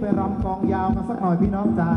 ไปรำกองยาวกันสักหน่อยพี่น้องจ้า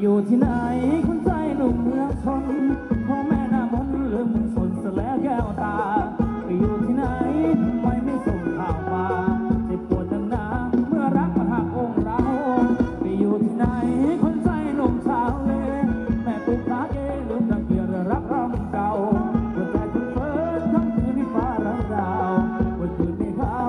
อยู่ที่ไหนคุณใจหนุ่มเมืองชนพ่อแม่หน้ามนต์เรื่งมึงสนสแล้วแก้วตาไปอยู่ที่ไหนทำไมไม่ส่งข่าวมาเจ็บปวดดังหนาเมื่อรักมาหักองเราไปอยู่ที่ไหนคนใจหนุ่มชาวเลแม่ตุกตาเกลืมดังเกียรรักรำเก่าหัวใจถึงเฟิร์ทั้งคืนที่ฟ้ารังดาววันคืนมีขาว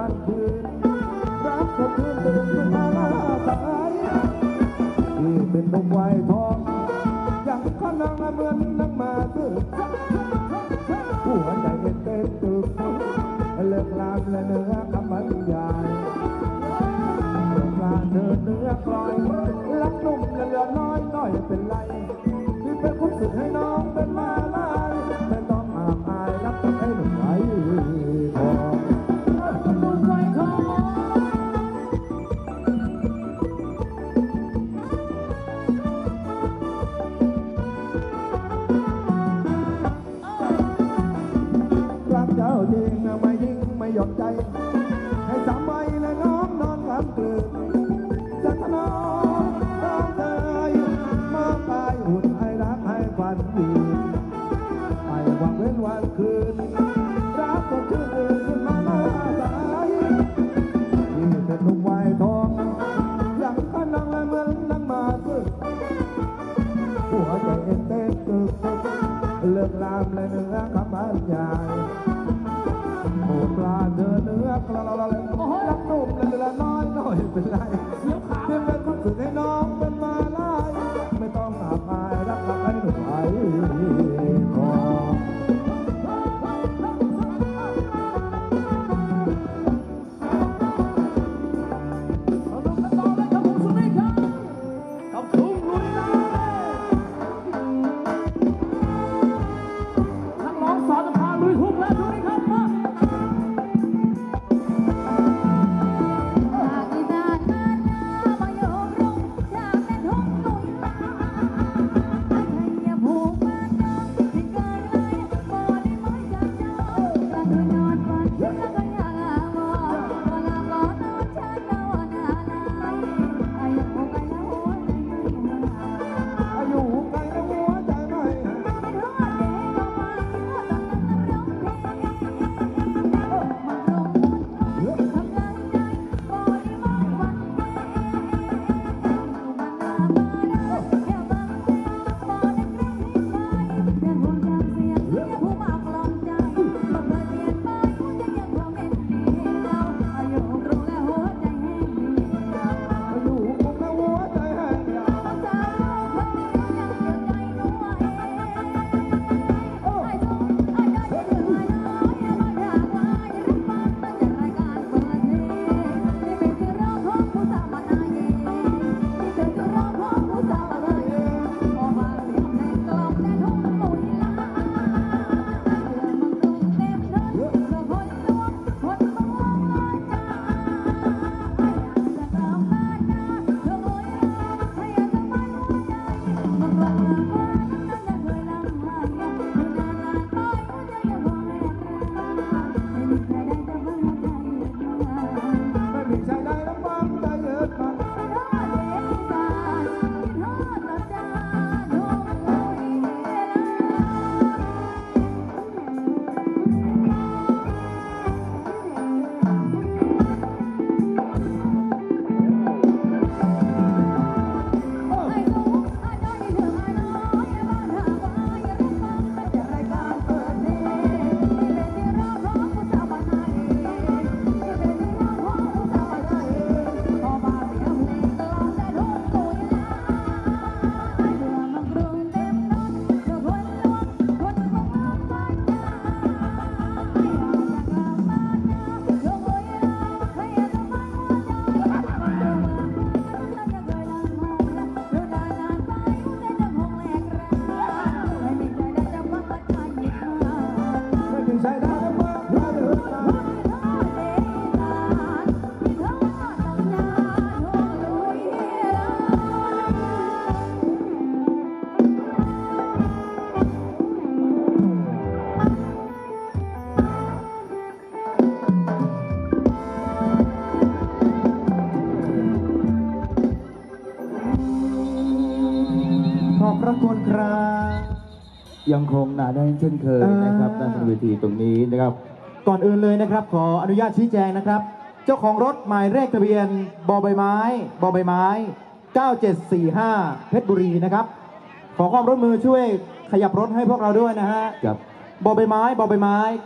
วันคืนรักก็คืนตื่นขึ้นมาหน้าตายที่เป็นนุ่มวัยทองยังข้อนางเหมือนนักมาตื้อหัวใจเต้นเต้นตึกเลิกลามและเนื้อคำบรรยายเรื่องราวเธอเนื้อกลอยรักนุ่มและเหลือน้อยน้อยเป็นไรที่เป็นคุณสึกให้น้องเป็นมาลา อนใจ ให้สามใบและน้องนอนกลางกลืนจะทนอมร้องใจมาตายหุ่นให้รักให้ฝันดีไปหวังเว้นวันคืน รักก็ชื่นอื่นขึ้นมาหน้าตายที่เป็นหนุ่มวัยทองยังก็นังและเหมือนนังมาซึ่งหัวใจเอ็นเต้นตึกเลิกลามและเนื้อคำบรรยาย โอปลาเธอเนื้อกระลาลาลารักนุ่มและเนื้อน้อยน้อยเป็นไรเสียวขาเพียงเป็นความสึกให้น้องเป็นมาลายไม่ต้องอาบอายรักรักให้หนุ่มไอ้พอเราดูกันต่อเลยครับผมสุนิทครับกับทุ่งลุยน้ำ ยังคงหนาแน่นเช่นเคยนะครับอ่าด้านบนเวทีตรงนี้นะครับ ก่อนอื่นเลยนะครับ ขออนุญาตชี้แจงนะครับ เจ้าของรถหมายเลขทะเบียนบอใบไม้บอใบไม้ 9745 เพชรบุรีนะครับ ขอความร่วมมือช่วยขยับรถให้พวกเราด้วยนะฮะกับบอใบไม้บอใบไม้